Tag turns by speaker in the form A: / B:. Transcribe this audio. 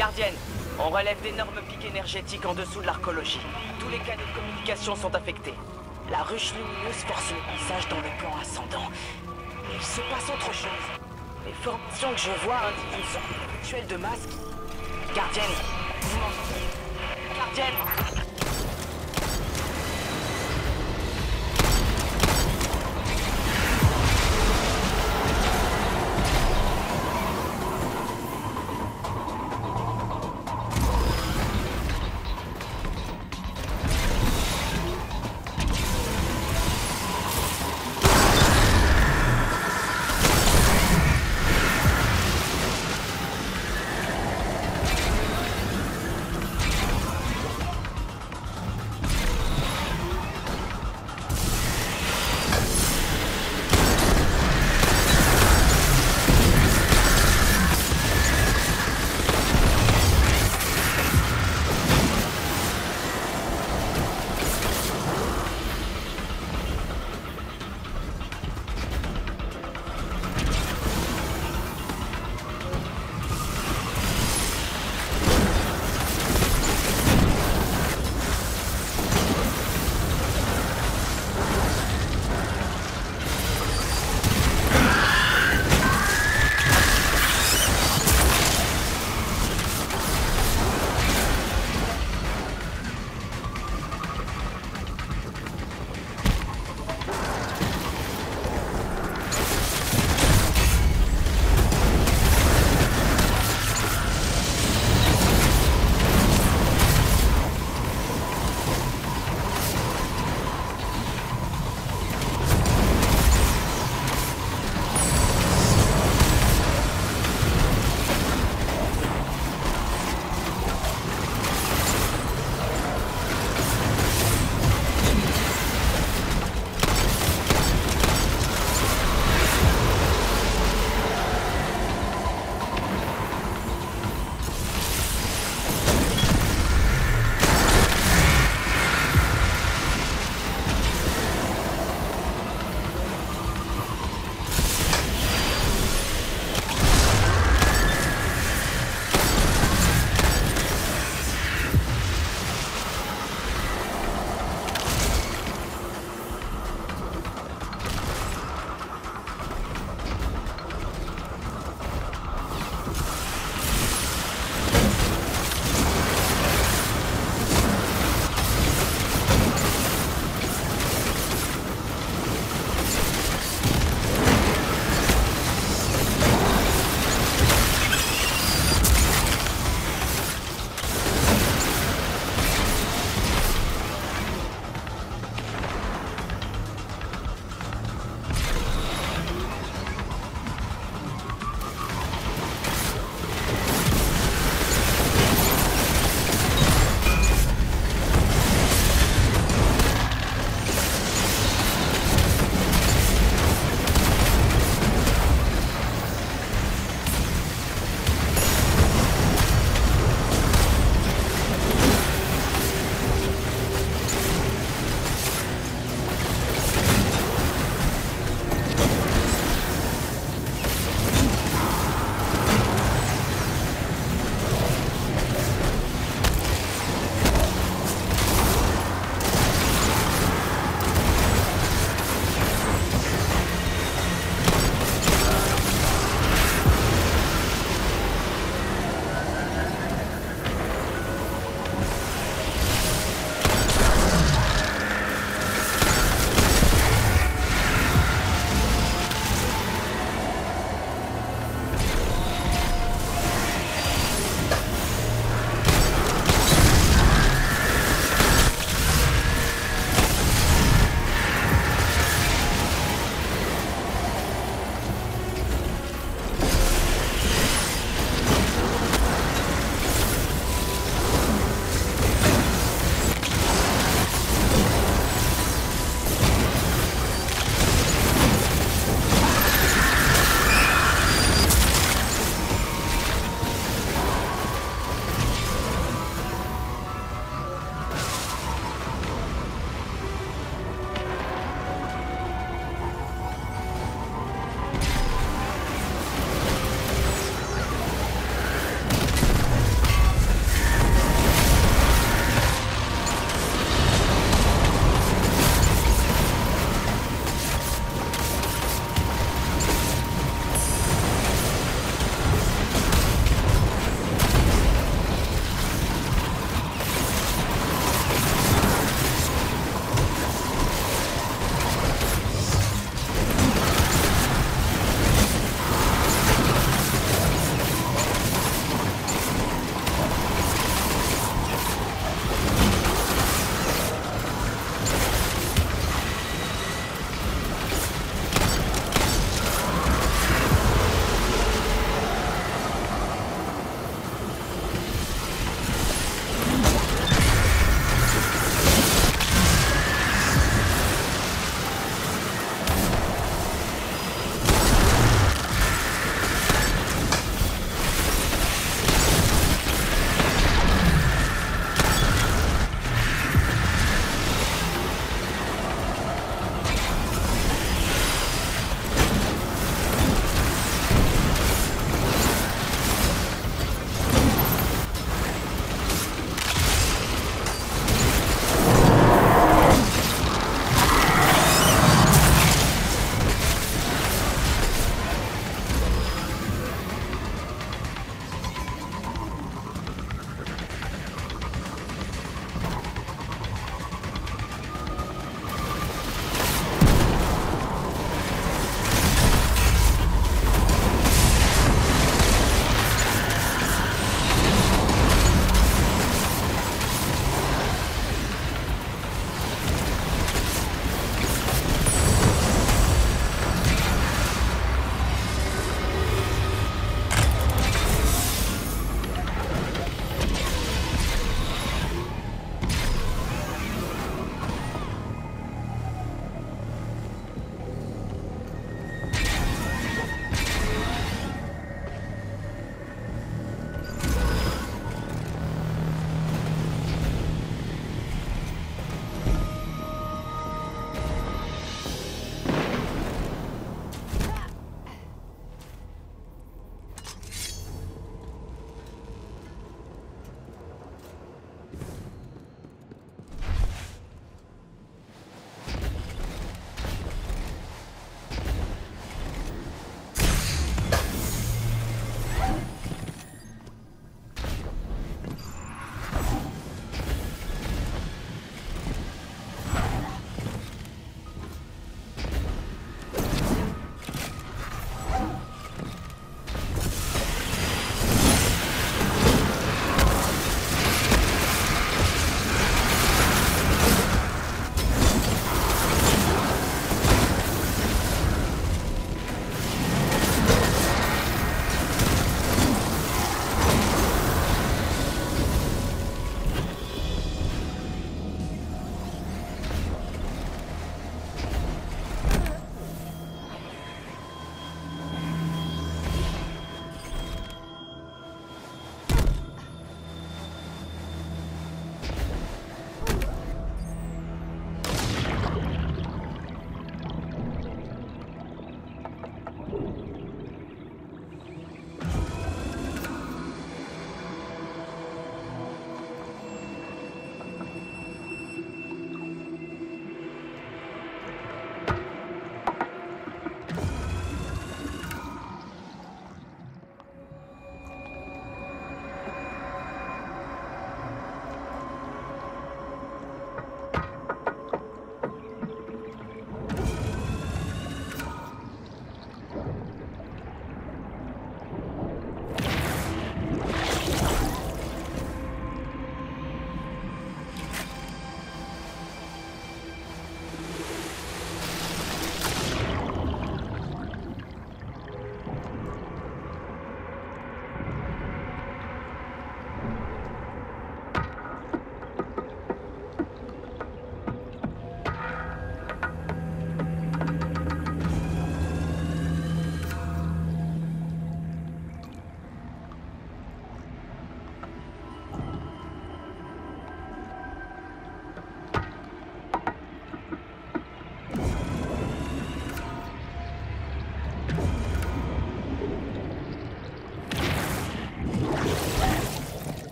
A: Gardienne, on relève d'énormes pics énergétiques en dessous de l'archéologie. Tous les canaux de communication sont affectés. La ruche lumineuse force le passage dans le plan ascendant. Mais il se passe autre chose. Les formations que je vois indiquent une sorte de rituel de masque. Gardienne, vous m'entendez? Gardienne